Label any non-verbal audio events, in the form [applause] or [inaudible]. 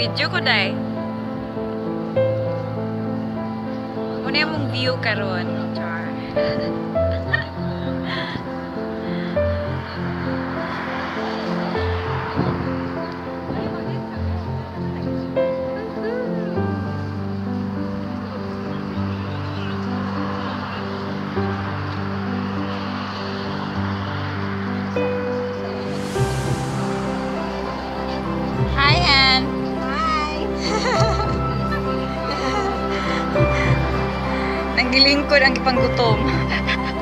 Nag-video ko dai. Muna yung view karon. Char. [laughs] Ilingkod ang ipanggutom. [laughs]